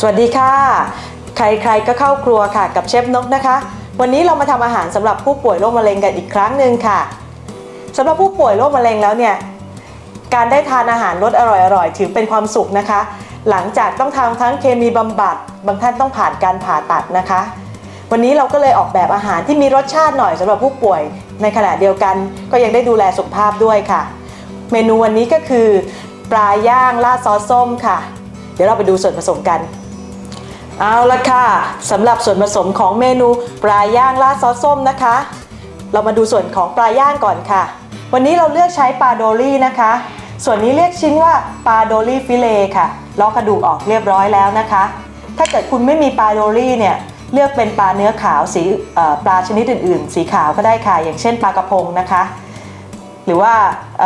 สวัสดีค่ะ ใครๆก็เข้าครัวค่ะกับเชฟนกนะคะ วันนี้เรามาทำอาหารสำหรับผู้ป่วยโรคมะเร็งกันอีกครั้งหนึ่งค่ะสำหรับผู้ป่วยโรคมะเร็งแล้วเนี่ยการได้ทานอาหารรสอร่อยๆถือเป็นความสุขนะคะ หลังจากต้องทำทั้งเคมีบำบัด บางท่านต้องผ่านการผ่าตัดนะคะ วันนี้เราก็เลยออกแบบอาหารที่มีรสชาติหน่อยสำหรับผู้ป่วย ในขณะเดียวกันก็ยังได้ดูแลสุขภาพด้วยค่ะ เมนูวันนี้ก็คือปลาย่างราดซอสส้มค่ะ เดี๋ยวเราไปดูส่วนผสมกัน เอาละค่ะสำหรับส่วนผสมของเมนูปลาย่างราดซอสส้มนะคะ เรามาดูส่วนของปลาย่างก่อนค่ะ วันนี้เราเลือกใช้ปลาโดลี่นะคะ ส่วนนี้เรียกชิ้นว่าปลาโดลี่ฟิเลค่ะลอกกระดูกออกเรียบร้อยแล้วนะคะ ถ้าเกิดคุณไม่มีปลาโดลี่เนี่ยเลือกเป็นปลาเนื้อขาวสีปลาชนิดอื่น ๆ สีขาวก็ได้ค่ะ อย่างเช่นปลากระพงนะคะ หรือว่าอ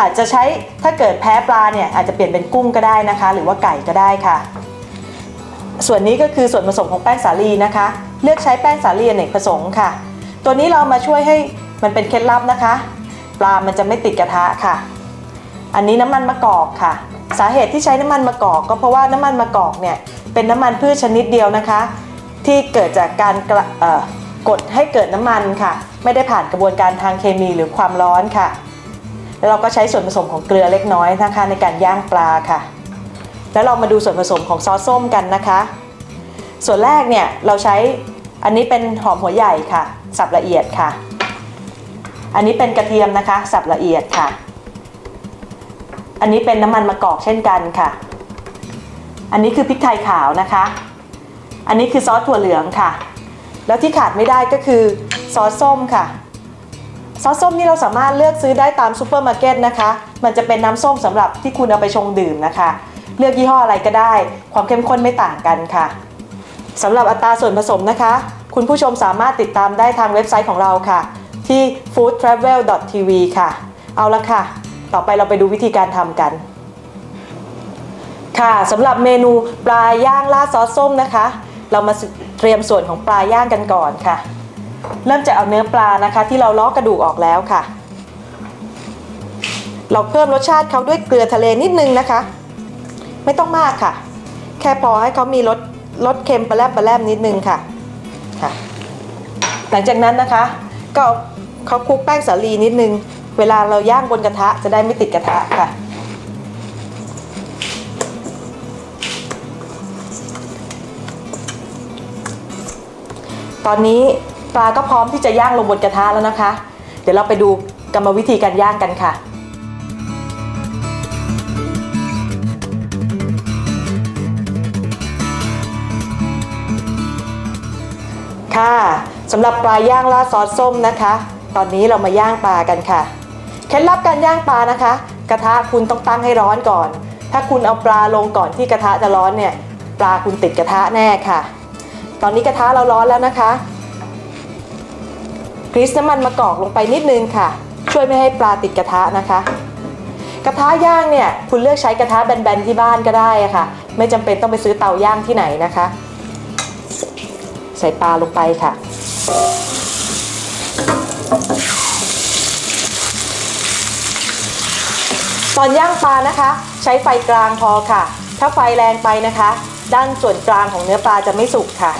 อาจจะใช้ถ้าเกิดแพ้ปลาเนี่ยอาจจะเปลี่ยนเป็นกุ้งก็ได้นะคะ หรือว่าไก่ก็ได้ค่ะ ส่วนนี้ก็คือส่วนผสมของแป้งสาลีนะคะ เลือกใช้แป้งสาลีอเนกประสงค์ค่ะ ตัวนี้เรามาช่วยให้มันเป็นเคล็ดลับนะคะ ปลามันจะไม่ติดกระทะค่ะ อันนี้น้ำมันมะกอกค่ะ สาเหตุที่ใช้น้ำมันมะกอกก็เพราะว่าน้ำมันมะกอกเนี่ยเป็นน้ำมันพืชชนิดเดียวนะคะ ที่เกิดจากการกกดให้เกิดน้ำมันค่ะ ไม่ได้ผ่านกระบวนการทางเคมีหรือความร้อนค่ะ แล้วเราก็ใช้ส่วนผสมของเกลือเล็กน้อยนะคะในการย่างปลาค่ะ แล้วเรามาดูส่วนผสมของซอสส้มกันนะคะ ส่วนแรกเนี่ยเราใช้อันนี้เป็นหอมหัวใหญ่ค่ะ สับละเอียดค่ะ อันนี้เป็นกระเทียมนะคะ สับละเอียดค่ะ อันนี้เป็นน้ำมันมะกอกเช่นกันค่ะ อันนี้คือพริกไทยขาวนะคะ อันนี้คือซอสถั่วเหลืองค่ะ แล้วที่ขาดไม่ได้ก็คือซอสส้มค่ะ ซอสส้มนี่เราสามารถเลือกซื้อได้ตามซูเปอร์มาร์เก็ตนะคะ มันจะเป็นน้ำส้มสำหรับที่คุณเอาไปชงดื่มนะคะ เลือกยี่ห้ออะไรก็ได้ ความเข้มข้นไม่ต่างกันค่ะสำหรับอัตราส่วนผสมนะคะ คุณผู้ชมสามารถติดตามได้ทางเว็บไซต์ของเราค่ะ ที่ foodtravel.tv ค่ะ เอาละค่ะ ต่อไปเราไปดูวิธีการทำกัน ค่ะสำหรับเมนูปลาย่างราดซอสส้มนะคะ เรามาเตรียมส่วนของปลาย่างกันก่อนค่ะ เริ่มจากเอาเนื้อปลานะคะ ที่เราล้อกระดูกออกแล้วค่ะ เราเพิ่มรสชาติเขาด้วยเกลือทะเลนิดนึงนะคะ ไม่ต้องมากค่ะ แค่พอให้เขามีรสรสเค็มปลาแรบปลาแรบนิดนึงค่ะค่ะ หลังจากนั้นนะคะ ก็เอาเขาคลุกแป้งสาลีนิดนึง เวลาเราย่างบนกระทะจะได้ไม่ติดกระทะค่ะ ตอนนี้ปลาก็พร้อมที่จะย่างลงบนกระทะแล้วนะคะ เดี๋ยวเราไปดูกรรมวิธีการย่างกันค่ะ ค่ะสำหรับปลาย่างราดซอสส้มนะคะ ตอนนี้เรามาย่างปลากันค่ะ เคล็ดลับการย่างปลานะคะ กระทะคุณต้องตั้งให้ร้อนก่อน ถ้าคุณเอาปลาลงก่อนที่กระทะจะร้อนเนี่ยปลาคุณติดกระทะแน่ค่ะ ตอนนี้กระทะเราร้อนแล้วนะคะกรีซน้ำมันมะกอกลงไปนิดนึงค่ะ ช่วยไม่ให้ปลาติดกระทะนะคะ กระทะย่างเนี่ยคุณเลือกใช้กระทะแบนๆที่บ้านก็ได้ค่ะ ไม่จำเป็นต้องไปซื้อเตาย่างที่ไหนนะคะ ใส่ปลาลงไปค่ะ ตอนย่างปลานะคะ ใช้ไฟกลางพอค่ะ ถ้าไฟแรงไปนะคะ ด้านส่วนกลางของเนื้อปลาจะไม่สุกค่ะ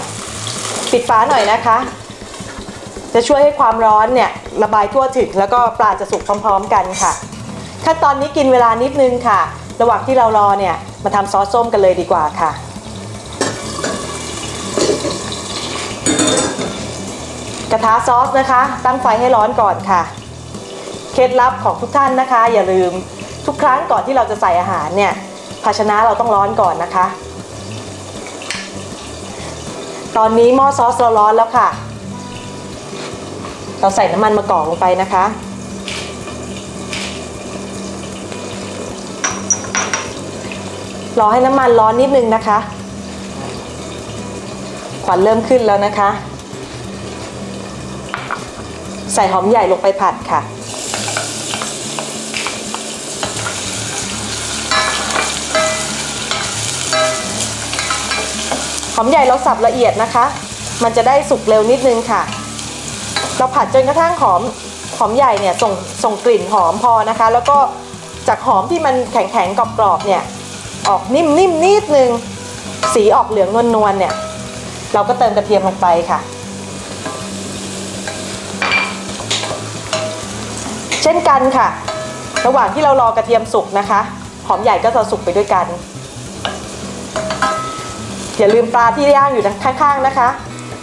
ปิดฝาหน่อยนะคะ จะช่วยให้ความร้อนเนี่ยระบายทั่วถึงแล้วก็ปลาจะสุกพร้อม ๆ กันค่ะ ขั้นตอนนี้กินเวลานิดนึงค่ะ ระหว่างที่เรารอเนี่ยมาทำซอสส้มกันเลยดีกว่าค่ะ กระทะซอสนะคะ ตั้งไฟให้ร้อนก่อนค่ะ เคล็ดลับของทุกท่านนะคะ อย่าลืมทุกครั้งก่อนที่เราจะใส่อาหารเนี่ยภาชนะเราต้องร้อนก่อนนะคะ ตอนนี้หม้อซอสเราร้อนแล้วค่ะ เราใส่น้ำมันมะกอกลงไปนะคะรอให้น้ำมันร้อนนิดนึงนะคะ ควันเริ่มขึ้นแล้วนะคะ ใส่หอมใหญ่ลงไปผัดค่ะ หอมใหญ่เราสับละเอียดนะคะ มันจะได้สุกเร็วนิดนึงค่ะ เราผัดจนกระทั่งหอมหอมใหญ่เนี่ยส่งส่งกลิ่นหอมพอนะคะ แล้วก็จากหอมที่มันแข็งๆกรอบๆเนี่ยออกนิ่มๆนิดนึงสีออกเหลืองนวลๆเนี่ย เราก็เติมกระเทียมลงไปค่ะ เช่นกันค่ะ ระหว่างที่เรารอกระเทียมสุกนะคะ หอมใหญ่ก็จะสุกไปด้วยกัน อย่าลืมปลาที่ย่างอยู่ข้างๆนะคะ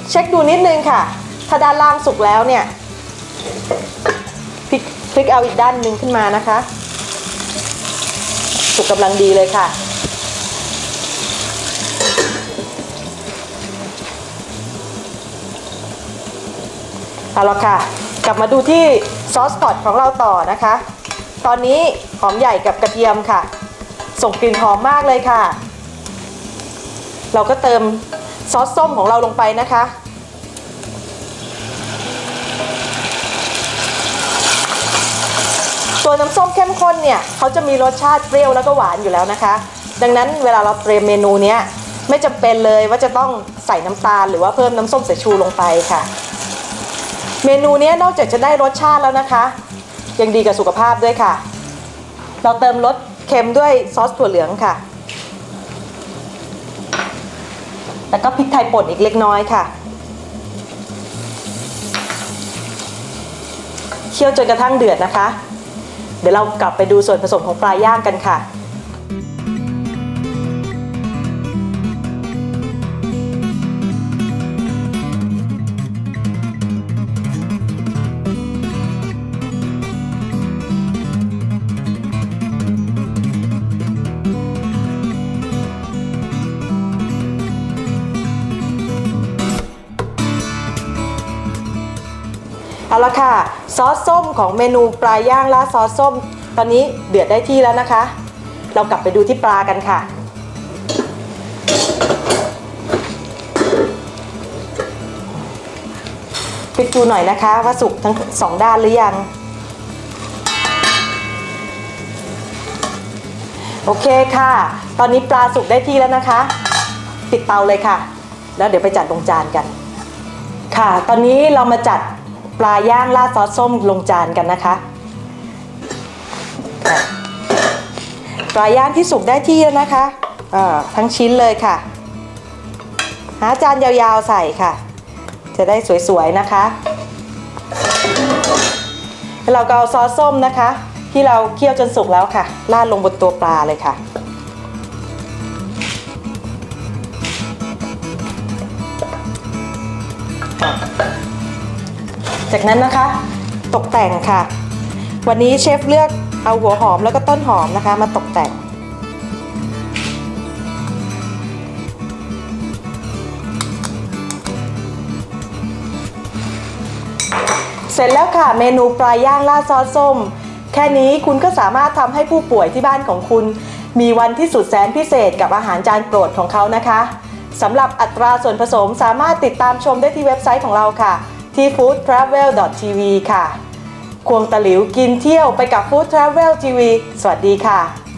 เช็คดูนิดนึงค่ะ ถ้าด้านล่างสุกแล้วเนี่ยพลิกพลิกเอาอีกด้านหนึ่งขึ้นมานะคะ สุกกำลังดีเลยค่ะ เอาละค่ะ กลับมาดูที่ ซอสพอตของเราต่อนะคะ ตอนนี้หอมใหญ่กับกระเทียมค่ะ ส่งกลิ่นหอมมากเลยค่ะ เราก็เติมซอสส้มของเราลงไปนะคะ ตัวน้ำส้มเข้มข้นเนี่ยเขาจะมีรสชาติเปรี้ยวแล้วก็หวานอยู่แล้วนะคะ ดังนั้นเวลาเราเตรียมเมนูนี้ไม่จำเป็นเลยว่าจะต้องใส่น้ำตาลหรือว่าเพิ่มน้ำส้มสายชูลงไปค่ะ เมนูนี้นอกจากจะได้รสชาติแล้วนะคะ ยังดีกับสุขภาพด้วยค่ะ เราเติมรสเค็มด้วยซอสถั่วเหลืองค่ะ แล้วก็พริกไทยป่นอีกเล็กน้อยค่ะ เคี่ยวจนกระทั่งเดือดนะคะ เดี๋ยวเรากลับไปดูส่วนผสมของปลาย่างกันค่ะ เอาละค่ะ ซอสส้มของเมนูปลาย่างราดซอสส้ม ตอนนี้เดือดได้ที่แล้วนะคะ เรากลับไปดูที่ปลากันค่ะ พลิกดูหน่อยนะคะ ว่าสุกทั้งสองด้านหรือยัง โอเคค่ะ ตอนนี้ปลาสุกได้ที่แล้วนะคะ ปิดเตาเลยค่ะ แล้วเดี๋ยวไปจัดลงจานกัน ค่ะ ตอนนี้เรามาจัด ปลาย่างราดซอสส้มลงจานกันนะคะ ปลาย่างที่สุกได้ที่แล้วนะคะทั้งชิ้นเลยค่ะ หาจานยาวๆใส่ค่ะ จะได้สวยๆนะคะแล้วเราก็เอาซอสส้มนะคะ ที่เราเคี่ยวจนสุกแล้วค่ะราดลงบนตัวปลาเลยค่ะ จากนั้นนะคะตกแต่งค่ะ วันนี้เชฟเลือกเอาหัวหอมแล้วก็ต้นหอมนะคะ มาตกแต่ง เสร็จแล้วค่ะเมนูปลาย่างราดซอสส้ม แค่นี้คุณก็สามารถทำให้ผู้ป่วยที่บ้านของคุณ มีวันที่สุดแสนพิเศษกับอาหารจานโปรดของเขานะคะสำหรับอัตราส่วนผสมสามารถติดตามชมได้ที่เว็บไซต์ของเราค่ะ ที่ foodtravel.tv ค่ะ ควงตะหลิวกินเที่ยวไปกับ Food Travel TV สวัสดีค่ะ